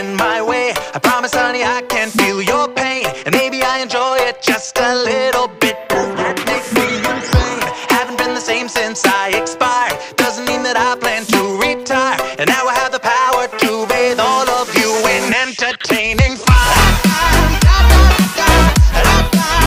in my way. I promise, honey, I can feel your pain. And maybe I enjoy it just a little bit. That makes me insane. Haven't been the same since I expired. Doesn't mean that I plan to retire. And now I have the power to bathe all of you in entertaining fire.